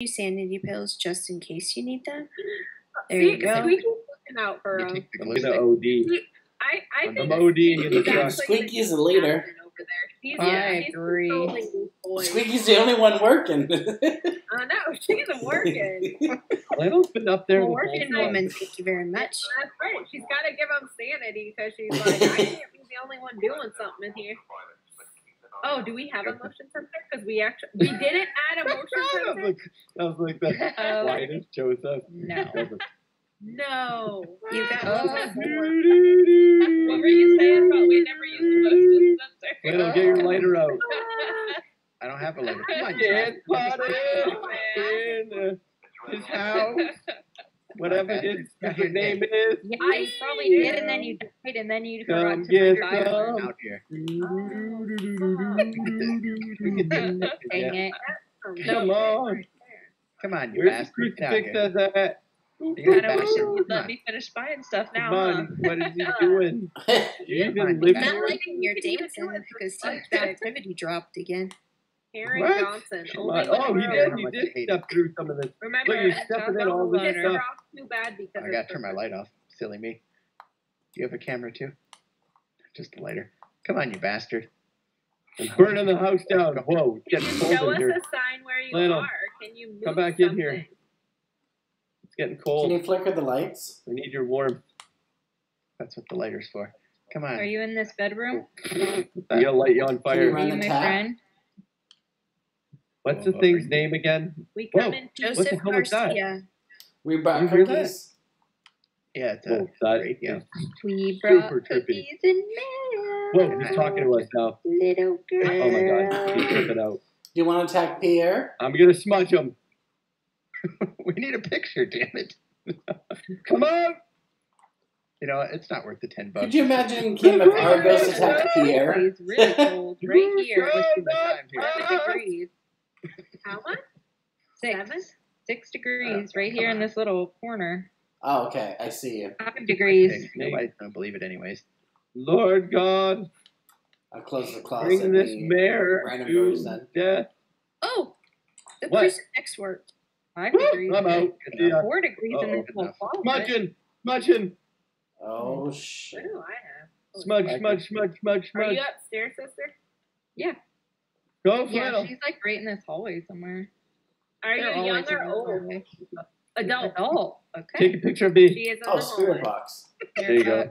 you sanity pills just in case you need them. There you go. Squeaky's looking out for You him. take the I'm glue gonna. OD. I, I I'm think ODing in the Squeaky's truck. actually Squeaky's the the leader. Over there. He's, I he's agree. controlling. Squeaky's the only one working. I know, she's working. Little's been up there. A working time. woman, thank you very much. That's right. She's got to give him sanity because she's like, I can't be the only one doing something in here. Oh, do we have a motion sensor? Because we actually we didn't add a motion I was sensor. like, I was like the Oh. quietest Joseph. No. No. You got Oh. What were you saying about we never used the motion sensor? Little, get your lighter out. I don't have a lighter. Come on, Get Jack. potted in his house, whatever his stupid name is. Yeah, I you probably see. did, and then you died, and then you Come forgot to get bring your some. Out here. Dang it. Come on. Come on, you Where's the bastard. Get out crucifix here. at that? You Kind of wish you'd let me finish buying stuff now, Come huh? on. What is he doing? You Come even on, live Not liking your Davidson because his activity dropped again. Harry What? Johnson. Come on. Oh, he did. How He did you hate step through some of this. Remember, Look, you're stepping in all this pissed stuff. off too bad because I gotta turn my light off. Silly me. Do you have a camera too? Just a lighter. Come on, you bastard. I'm burning the house down. Whoa, get Can getting you cold show in us here. a sign where you Little. are? Can you move Come back in here. It's getting cold. Can you flicker the lights? We need your warmth. That's what the lighter's for. Come on. Are you in this bedroom? We gotta light you on Can you fire. Are run you the my tap? friend? What's the thing's name again? We Whoa. come in. What the Joseph hell was that? Garcia. We brought You hear that? cookies. Yeah, it's a Whoa, that great, yeah. is- We Super brought trippy. cookies and milk. Whoa, he's talking to us now. Little girl. Oh my god, he's tripping out. Do you want to attack Pierre? I'm gonna smudge him. we need a picture, damn it. Come on! You know, it's not worth the ten bucks. Could you imagine Kim if Argos attacked Pierre? It's really cold right here. Oh, too much time degrees. How much? Six. Seven? Six oh, degrees right come here in this little corner. Oh, okay. I see you. Five degrees. Okay, Nobody's gonna believe it anyways. Lord God, I'll close the closet. bring this and mare Random to person. death. Oh, the What? crucifix worked. Five Woo, degrees. I'm out. Good See ya. Four degrees in Uh-oh. this little closet. Smudging, smudging, Oh What shit. do I have? smudge, smudge, smudge, smudge, Are smudge. you upstairs, sister? Go Yeah, flannel. she's like right in this hallway somewhere. Are They're you young always or old? Adult. Adult. Okay. Take a picture of me. She is in Oh, the spirit hallway. box. There you go.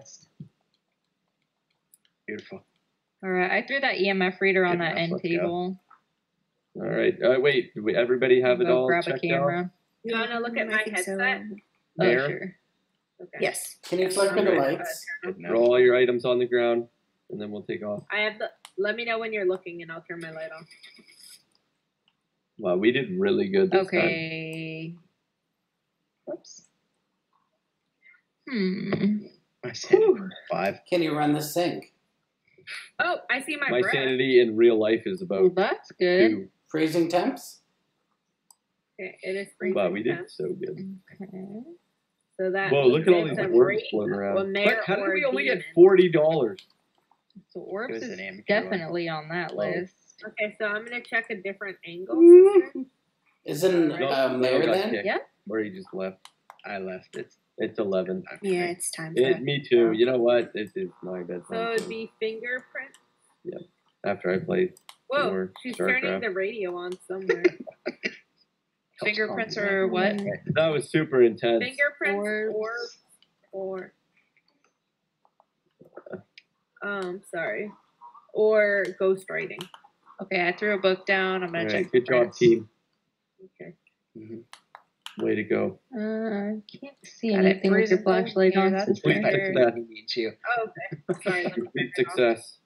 Beautiful. All right, I threw that EMF reader on Good that end let's go. table. All right. Uh, wait. Do we, everybody have it Go all grab a checked out? camera. You want to look at Mm, my I think so. headset? Oh, There. sure. Okay. Yes. Can you flicker the lights? Good enough. Roll all your items on the ground, and then we'll take off. I have the. Let me know when you're looking, and I'll turn my light on. Wow, we did really good this time. Okay. Whoops. Hmm. My sanity five. Can you run the sink? Oh, I see my, My breath. sanity in real life is Well, about that's good. two. Freezing temps? Okay, it is freezing. Wow, we did temps. so good. Okay. So that Whoa, look at all these a worms floating around. mare, But how did we a only get forty dollars? So It orbs is an amateur one. definitely on that Whoa. list. Okay, so I'm gonna check a different angle. sister. Isn't No, uh, Mayor then? kicked. Yeah. Where he just left. I left. It's It's eleven. Yeah, it's time for It, me too. You know what? It is my bedtime. So it'd be fingerprint. Yeah. After I play Whoa, Or she's StarCraft. turning the radio on somewhere. fingerprints or what? That was super intense. Fingerprints or Orbs. or um sorry. Or ghost writing. Okay, I threw a book down. I'm gonna right, check. good the job, prints. team. Okay. Way to go. Uh, can't see Got it anything with your freezing flashlight on. that's sister. for Complete sure. He needs you. Oh, okay. Sorry. let Complete turn it off. success.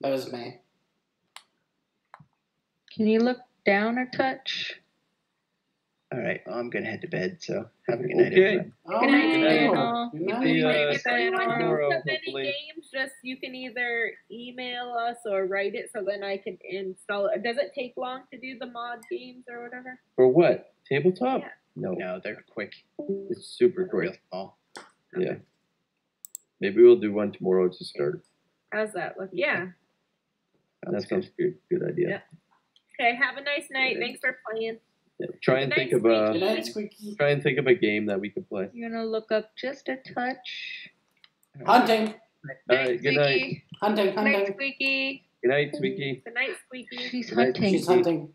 That was me. Can you look down a touch? All right. Well, I'm gonna head to bed. So have a good night, Okay. everyone. Oh, Good night, night. Daniel. Good The, night. uh, if anyone tomorrow, knows of any games, just you can either email us or write it so then I can install it. Does it take long to do the mod games or whatever? For what? Tabletop? Yeah. No. No, they're quick. It's super They're real quick. small. Yeah. Maybe we'll do one tomorrow to start. How's that look? Yeah. That sounds good. Good idea. Yeah. Okay, have a nice night. Thanks for playing. Yeah, Try and Good think of a Good try and think of a game that we could play. You're gonna look up just a touch. Hunting. All right. Good night. Squeaky. Hunting, Good night. Squeaky. Good night, Squeaky. Good night, Squeaky. She's Good hunting. She's hunting.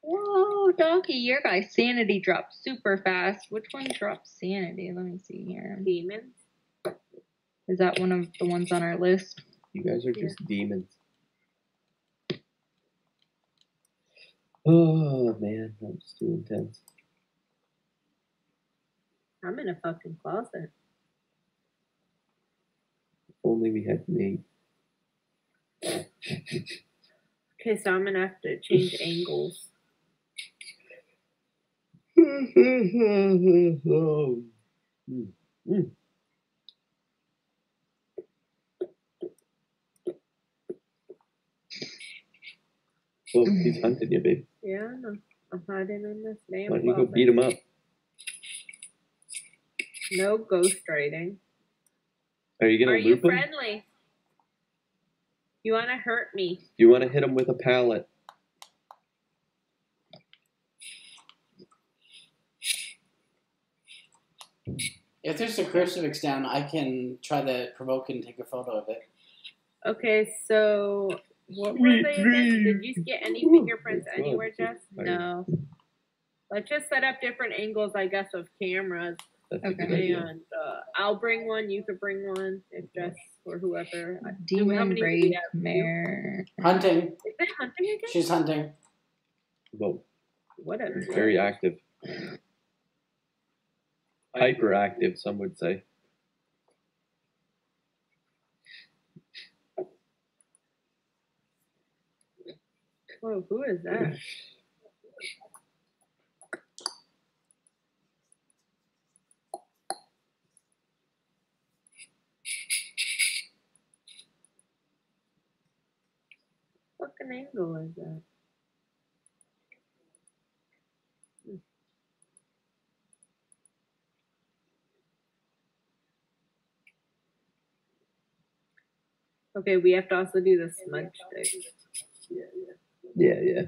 Whoa, Donkey, your guy's sanity dropped super fast. Which one dropped sanity? Let me see here. Demons. Is that one of the ones on our list? You guys are just demons. Oh man, that's too intense. I'm in a fucking closet. If only we had Nate. Okay, so I'm gonna have to change angles. Mm. Mm. Oh, he's hunting you, babe. Yeah, I know. I'm hiding in this damn Why don't you go beat him up? No ghost riding. Are you gonna Are you loop him? friendly? You wanna hurt me? You want to hit him with a pallet? If there's a crucifix down, I can try to provoke and take a photo of it. Okay, so what were Sweet they again? Did you get any fingerprints anywhere, Jess? No. Let's just set up different angles, I guess, of cameras. That's Okay. And uh, I'll bring one, you could bring one, if Jess or whoever. I- do we- how Demon many do Braid? Mare. Hunting. Is it hunting again? She's hunting. Well, What he's very active. Hyperactive, some would say. Whoa, who is that? What fucking angle is that? Hmm. Okay, we have to also do the smudge thing. Yeah, yeah,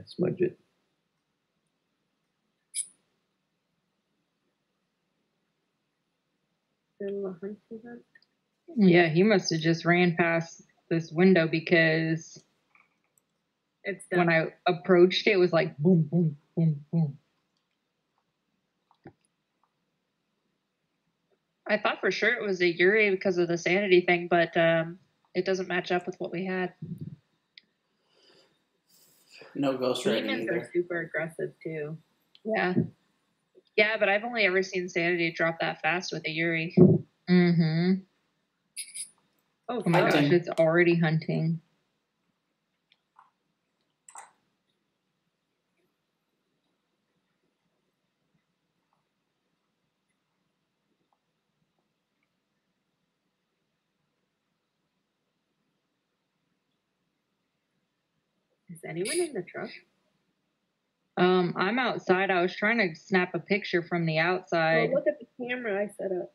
smudge it. Little hunky hunt. Yeah, he must have just ran past this window because It's done. when I approached it, it was like boom, boom, boom, boom. I thought for sure it was a Yuri because of the sanity thing, but um, it doesn't match up with what we had. No ghost writing Demons are super aggressive too. Yeah. Yeah, but I've only ever seen sanity drop that fast with a Yuri. Mm-hmm. Oh, Oh my fuck. gosh, it's already hunting. Is anyone in the truck? Um, I'm outside. I was trying to snap a picture from the Oh, outside. look at the camera I set up.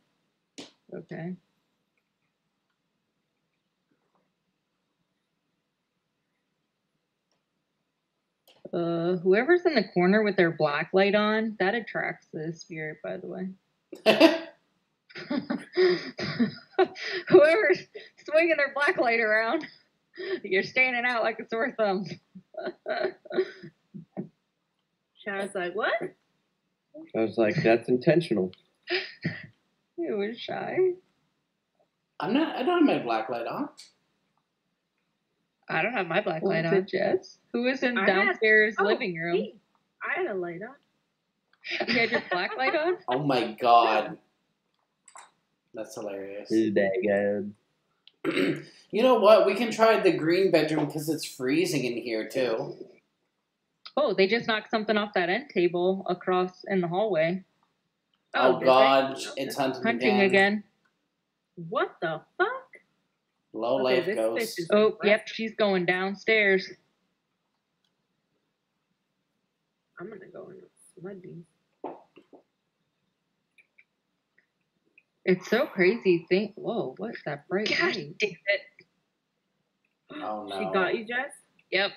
Okay. Uh, whoever's in the corner with their black light on, that attracts the spirit, by the way. Whoever's swinging their black light around, you're standing out like a sore thumb. Shadow's like, what? I was like, that's intentional. it was shy. I'm not. I don't have my black light on. I don't have my black light on, Jess. Who is in I had- downstairs oh, living room? me. I had a light on. You had your black light on? Oh my god. That's hilarious. This is that guy. you know what? We can try the green bedroom because it's freezing in here too. Oh, they just knocked something off that end table across in the hallway. Oh, oh they? god, it's hunting, Hunting again. again. What the fuck? Low Okay, life this ghost. Oh, yep, she's going downstairs. I'm gonna go in with smudgy. It's so crazy. Think, whoa, what's that bright Gosh light? damn it. Oh no. She got you, Jess? Yep.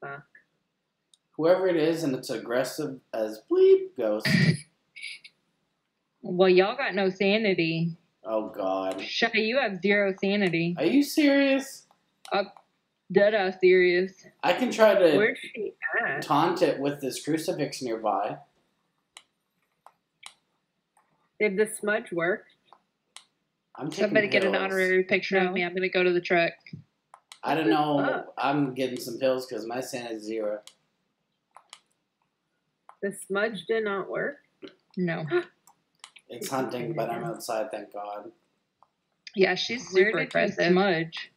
Fuck. Whoever it is, and it's aggressive as bleep ghost. Well, y'all got no sanity. Oh god. Shy, you have zero sanity. Are you serious? Dead ass serious. I can try to Where's she at? taunt it with this crucifix nearby. Did the smudge work? I'm taking Somebody get an honorary picture No. of me. I'm gonna go to the truck. I don't know. Fuck. I'm getting some pills because my sanity's zero. The smudge did not work. No. It's hunting, but I'm outside, thank God. Yeah, she's Where super did you aggressive. smudge?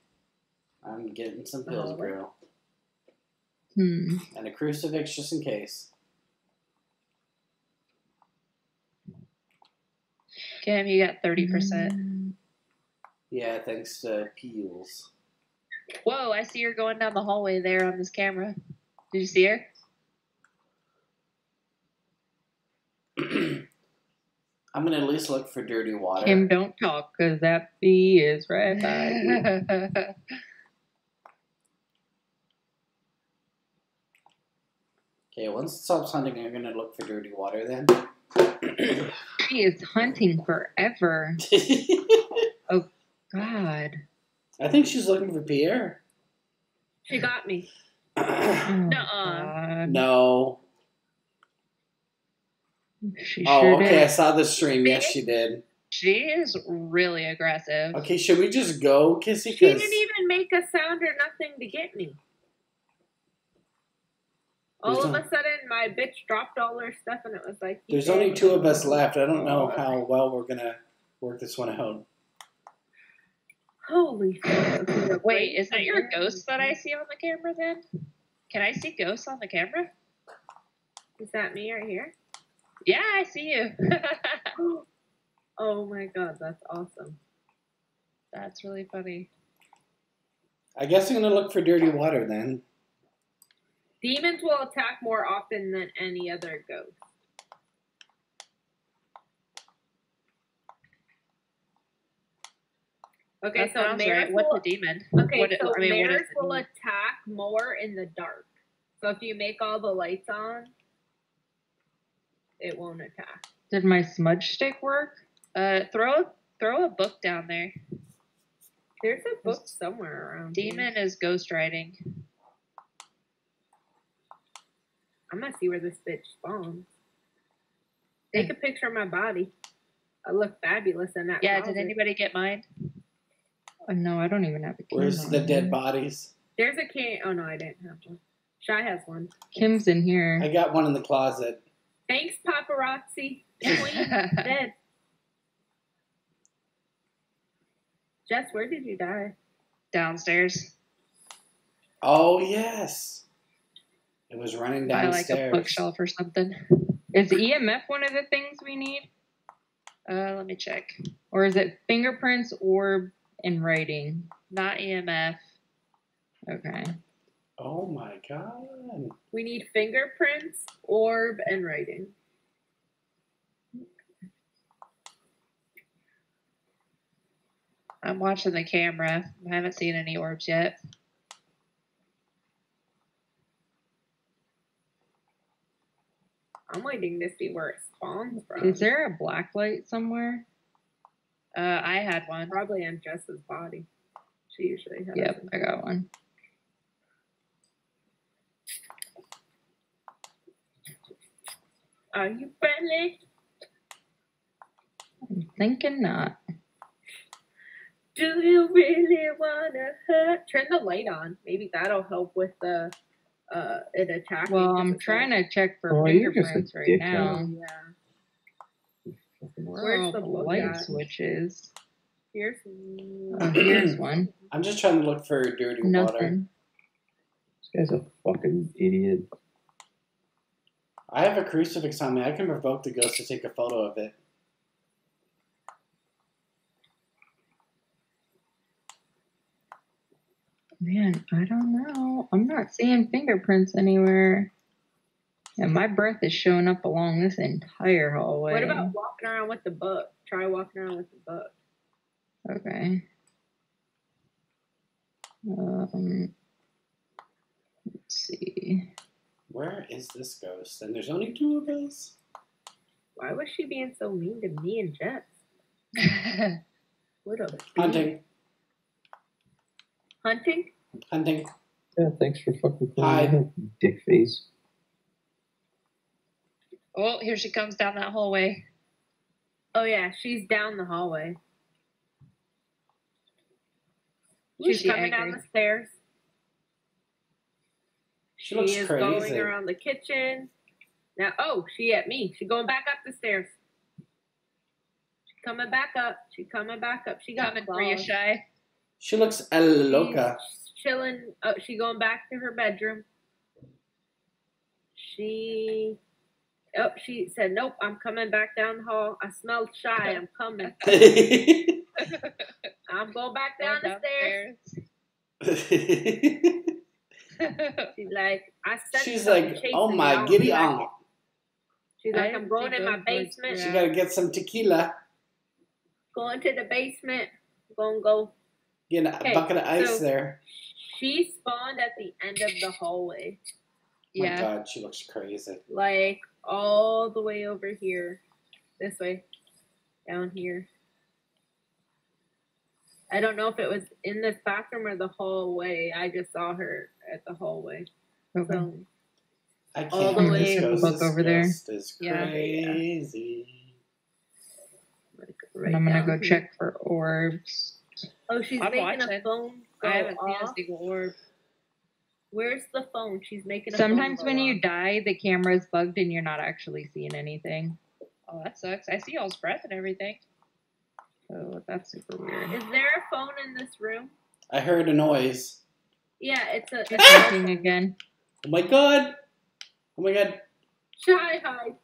I'm getting some pills, Oh. bro. Hmm. And a crucifix just in case. Kim, you got thirty percent. Mm. Yeah, thanks to peels. Whoa, I see her going down the hallway there on this camera. Did you see her? I'm gonna at least look for dirty water. Kim, don't talk, cause that bee is right by you. Okay, once it stops hunting, I'm gonna look for dirty water then. She is hunting forever. Oh God. I think she's looking for Pierre. She got me. Oh, no. She Oh, sure okay. I saw the stream. Yes, she did. she is really aggressive. Okay, should we just go, Kissy? She didn't even make a sound or nothing to get me. All There's of a sudden, my bitch dropped all her stuff, and it was like. there's only two of us left. I don't know how well we're gonna work this one out. Holy. Wait, is that your ghost that I see on the camera then? Can I see ghosts on the camera? Is that me right here? Yeah, I see you. Oh my god, that's awesome. That's really funny. I guess I'm gonna look for dirty water then. Demons will attack more often than any other ghost. Okay, that so mares right. What's will, a demon? okay, What- so I mean, what is mares a will attack more in the dark. So if you make all the lights on, it won't attack. Did my smudge stick work? Uh, throw throw a book down there. There's a book somewhere around. Demon is ghost writing. I'm gonna see where this bitch spawns. Take a picture of my body. I look fabulous in that. Yeah, closet. did anybody get mine? Oh, no, I don't even have a camera. Where's the dead bodies? There's a can. Oh no, I didn't have one. Shy has one. Kim's in here. I got one in the closet. Thanks, paparazzi. Dead. Jess, where did you die? Downstairs. Oh yes, it was running By like a bookshelf or something. Is EMF one of the things we need? Uh, let me check. Or is it fingerprints, orb, and writing? Not EMF. Okay. Oh my god! We need fingerprints, orb, and writing. I'm watching the camera. I haven't seen any orbs yet. I'm waiting to see where it spawns from. Is there a black light somewhere? Uh, I had one. Probably on Jess's body. She usually has. Yep. I got one. Are you friendly? I'm thinking not. Do you really wanna hurt? Turn the light on. Maybe that'll help with the uh it attacking. Well, 'cause I'm trying like- to check for Oh, you're just a fingerprints right dickhead. now. Yeah. Where's the the light at? switches? Here's Oh, here's one. I'm just trying to look for dirty water. This guy's a fucking idiot. I have a crucifix on me. I can provoke the ghost to take a photo of it. Man, I don't know. I'm not seeing fingerprints anywhere. And my breath is showing up along this entire hallway. What about walking around with the book? Try walking around with the book. Okay. Um, let's see. Where is this ghost? And there's only two of us. Why was she being so mean to me and Jess? What a Hunting, hunting? Hunting. Yeah, thanks for fucking Hi. playing that, dick face. Oh, here she comes down that hallway. Oh yeah, she's down the hallway. Ooh, She's she coming down the stairs. She looks is crazy. going around the kitchen. Now, oh, she at me. She going back up the stairs. She coming back up. She coming back up. She got Coming for you, claws. shy. She looks a loca. She's chilling. Oh, she going back to her bedroom. She. Oh, she said, "Nope, I'm coming back down the hall. I smell shy. I'm coming. I'm going back down the stairs." She's like, "I said." She's like, oh my giddy like aunt. She's like, I "I'm going think in my basement. She gotta get some tequila. Going to the basement. Gonna go." Get a Okay, bucket of ice so- there. She spawned at the end of the hallway, oh My Yeah. God, she looks crazy. like all the way over here, this way, down here. I don't know if it was in this bathroom or the hallway. I just saw her at the hallway. Okay. So I All can't. the this way- ghost, Look this over there. ghost is Yeah. crazy. like And right I'm gonna go here. check for orbs. Oh, she's I'm making a watching. phone go I haven't seen a off. single orb. Where's the phone? She's making a Sometimes phone when go you off. die, the camera's bugged and you're not actually seeing anything. Oh, that sucks. I see y'all's breath and everything. So that's super weird. Is there a phone in this room? I heard a noise. Yeah, it's a. It's It's a working again. Oh my God. Oh my God. shy hide.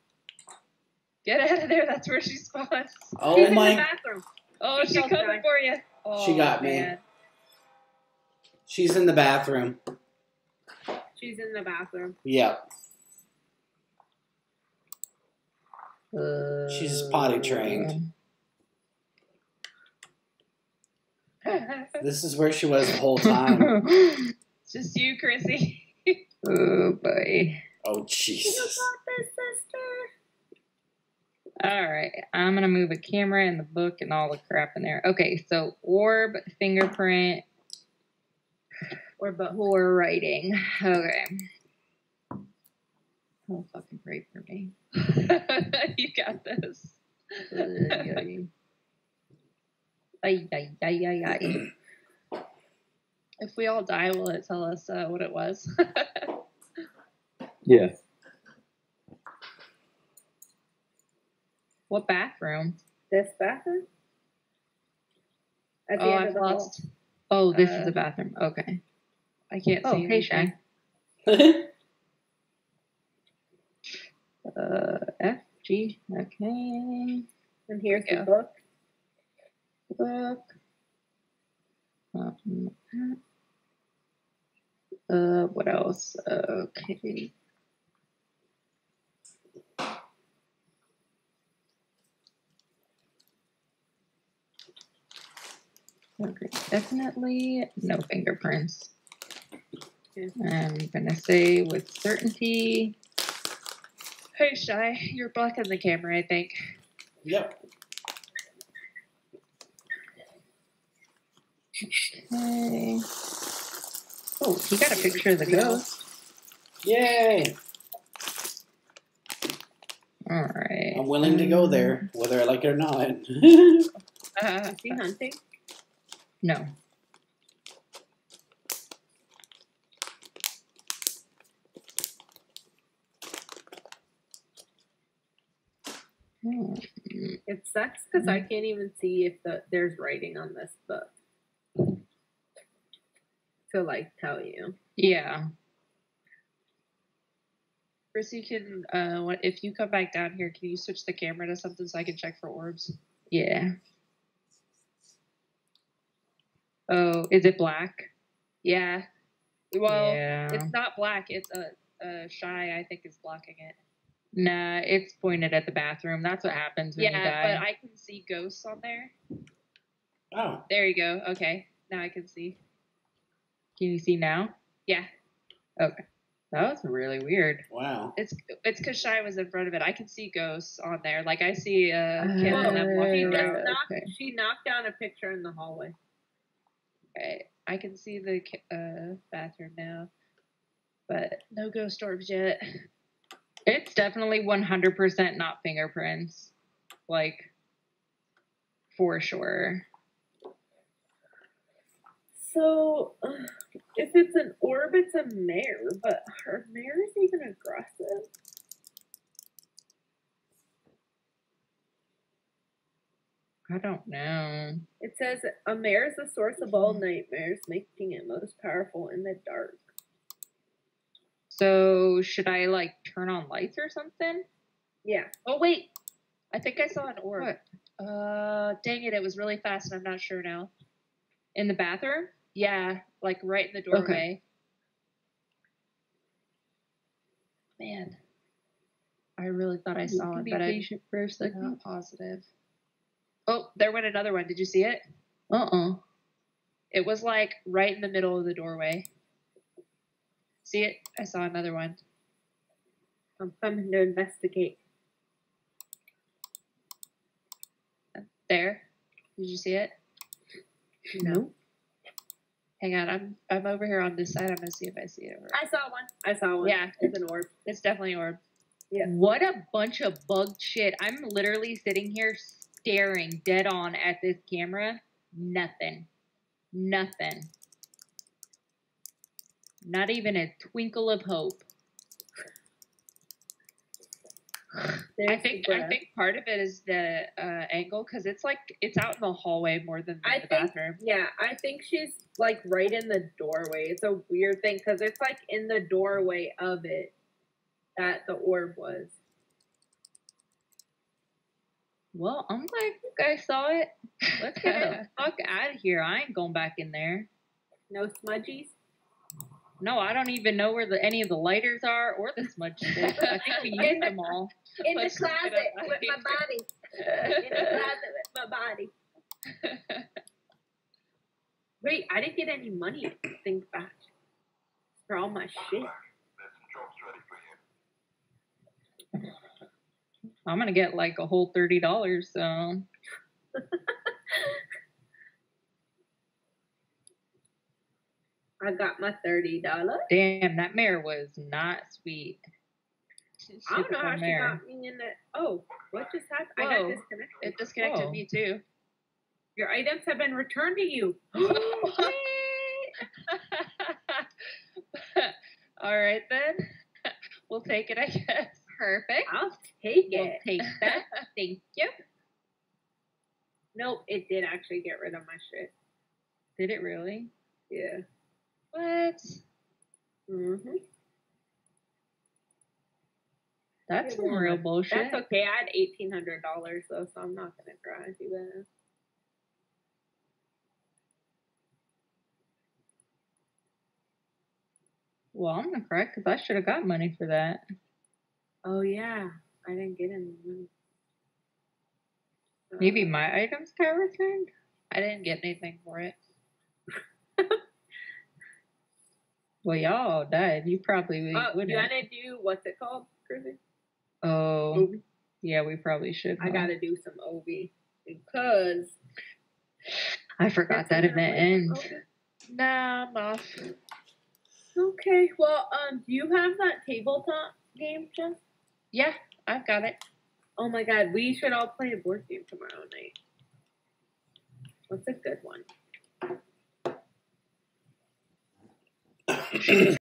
Get out of there. That's where she spawns. Oh She's in the my. bathroom. Oh, She she's coming for you. Oh, She got me. She's in the bathroom. She's in the bathroom. Yep. Uh, She's potty trained. This is where she was the whole time. just you, Chrissy. oh boy. Oh You Jesus. Got this, sister. All right, I'm gonna move a camera and the book and all the crap in there. Okay, so orb, fingerprint, Or both. writing. Okay. Oh, fucking pray for me. you got this. Ay, ay, ay, ay, ay, ay. If we all die, will it tell us uh, what it was? Yeah. What bathroom? This bathroom? At the oh, end I've of the hall. lost. Oh, this Uh, is the bathroom. Okay. I can't Oh, see. hey, anything. Shay. Uh, F, G, okay. And here's the book. Book. Um, uh, what else? Okay. Definitely no fingerprints. I'm gonna say with certainty. Hey, Shy, you're blocking the camera, I think. yep. Okay. Oh, he got a picture of the ghost. Yay. All right. I'm willing to go there, whether I like it or not. Uh, Is he hunting? No. Hmm. It sucks because I can't even see if the there's writing on this book. To like tell you. Yeah. Chris, you can, uh, if you come back down here, can you switch the camera to something so I can check for orbs? Yeah. Oh, is it black? Yeah. Well, yeah. it's not black. It's a uh, shy, I think, is blocking it. Nah, it's pointed at the bathroom. That's what happens when you die. Yeah, but I can see ghosts on there. Oh, There you go. Okay, now I can see. Can you see now? Yeah. Okay. That was really weird. wow. It's it's because shy was in front of it. I can see ghosts on there. Like I see uh, Kim and them Uh, walking just around. knocked. okay. She knocked down a picture in the hallway. I can see the uh, bathroom now, but no ghost orbs yet. It's definitely 100% not fingerprints. Like, for sure. So, uh, if it's an orb, it's a mare, but are mares even aggressive? I don't know. It says a mare is the source of all nightmares, making it most powerful in the dark. So, should I, like, turn on lights or something? Yeah. Oh wait, I think I saw an orb. What? Uh, dang it, it was really fast, and I'm not sure now. In the bathroom? Yeah, like right in the doorway. Okay. Man, I really thought I saw it, but I'm patient for a second. not positive. Oh, there went another one. Did you see it? Uh-uh. It was like right in the middle of the doorway. See it? I saw another one. I'm coming to investigate. There. Did you see it? No. Hang on, I'm I'm over here on this side. I'm gonna see if I see it. Over. I saw one. I saw one. Yeah, It's an orb. it's definitely an orb. Yeah. What a bunch of bugged shit. I'm literally sitting here staring dead on at this camera. Nothing. Nothing. Not even a twinkle of hope. I think I think part of it is the uh, angle because it's like it's out in the hallway more than I the think- bathroom. Yeah, I think she's like right in the doorway. It's a weird thing because it's like in the doorway of it that the orb was. Well, I'm glad you guys saw it. Let's get the fuck out of here. I ain't going back in there. No smudgies. No, I don't even know where the any of the lighters are or the smudge sticks. I think we used them all. In the Let's look it closet with my body. in the closet with my body. Wait, I didn't get any money. Think back for all my shit. I'm gonna get like a whole thirty dollars. So I got my thirty dollars. damn, that mare was not sweet. I don't know how she mare. got me in the. Oh, what just happened? I got oh, disconnected. It disconnected Whoa. me too. Your items have been returned to you. All right then, we'll take it. I guess. Perfect. I'll take We'll it. take that. Thank you. Nope, it did actually get rid of my shit. Did it really? Yeah. What? Mm-hmm. That's some real bullshit. That's okay. I had eighteen hundred dollars though, so I'm not gonna cry too bad. Well, I'm gonna cry because I should have got money for that. Oh yeah, I didn't get any money. Maybe my items got returned. I didn't get anything for it. Well, y'all died. You probably Oh, wouldn't. you wanna do what's it called, Chrissy? oh, yeah, we probably should. I gotta do some OB because I forgot that event ends. OB. Nah, I'm off. Okay, well, um, do you have that tabletop game, Jeff? Yeah, I've got it. Oh my god, we should all play a board game tomorrow night. What's a good one?